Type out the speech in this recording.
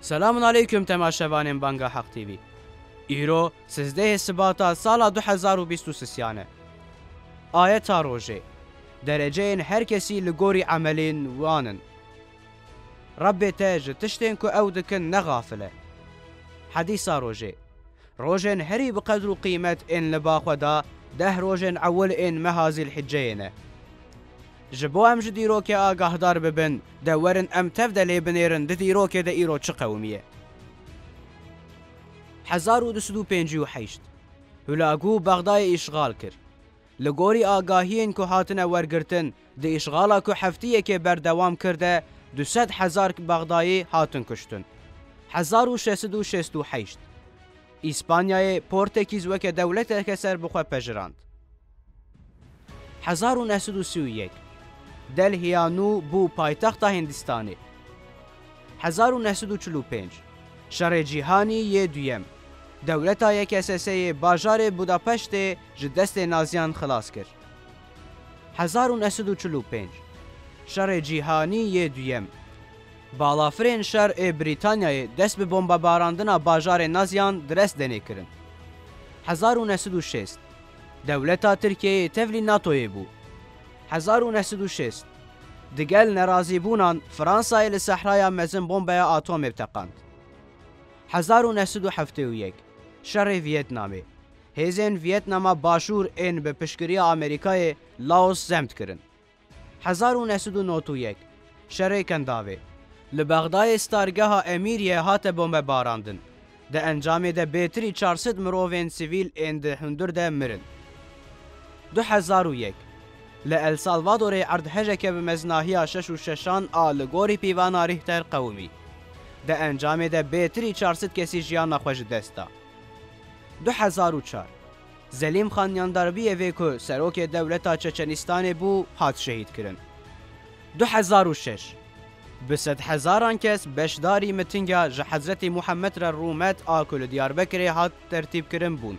Selamun aleyküm temaşevanên Banga Haq TV. Îro sizdehê sibata sala 2023 yane. Ayeta rojê. Dereceyên her kesî li gorî emelên wan in. Rebbê te ji tiştên ku ew dikin nexafile. Hedîsa rojê, Rojên herî bi qedr û qîmet ên li ba xwe de deh rojên ewil ên meha Zîlhîcceyê ne. Ji bo em ji dîrokê agahdar bibin de werin em tev de lê binêrin di dîrokê de îro çi qewimî ye. Hezar û du sed û pêncî û heşt Hûlagû Bexdayê îşxal kir. Li gorî agahiyên ku hatine wergirtin Di îşxala ku hefteyekê berdewam kir de du sed hezar Bexdayî hatin kuştin. Hezar û şeş sed û şêst û heşt Îspanyayê Portekîz weke dewleteke ser bi xwe pejirand. Hezar û neh sed û sî û yek Delhiya nû bû paytexta Hîndîstanê. Hezar û neh sed û çil û pênc Şerê Cîhanî yê Duyem dewleta YKSS'ê bajarê Budapeştê ji destê Naziyan xilas kir. Hezar û neh sed û çil û pênc Şerê Cîhanî yê Duyem Balafirên şer ê Brîtanyayê dest bi bombebarandina bajarê Naziyan Dresdenê kirin. Hezar û neh sed û şêst Dewleta Tirkiyeyê tevlî NATOyê bû. Hezar û neh sed û şêst Digel nerazîbûnan Fransayê li Sehraya Mezin bombeya atomê teqand. Hezar û neh sed û heftê û yek Şerê Viyetnamê. Hêzên Vîetnama Başûr ên bi piştgiriya Amerîkayê Laos zemt kirin. Hezar û neh sed û nod û yek Şerê Kendavê li Bexdayê stargeha Emîriyê hate bombebarandin. Di encamê de bêtirî çar sed mirovên sivîl ên di hundir de mirin. Du hezar û yek Li El Salvadorê erdhejeke bi meznahiya şeş û şeşan a li gorî pîvana Rîhter qewimî. Di encamê de bêtirî çar sed kesî jiyana xwe ji dest da. Du hezar û çar Zelîm Xan Nyandarviyevê ku serokê dewleta Çeçenîstanê bû hat şehîdkirin. Du hezar û şeş Bi sedhezaran kes beşdarî mitinga ji Hezretî Muhemed re rûmet a ku li Diyarbekirê hat tertîbkirin bûn.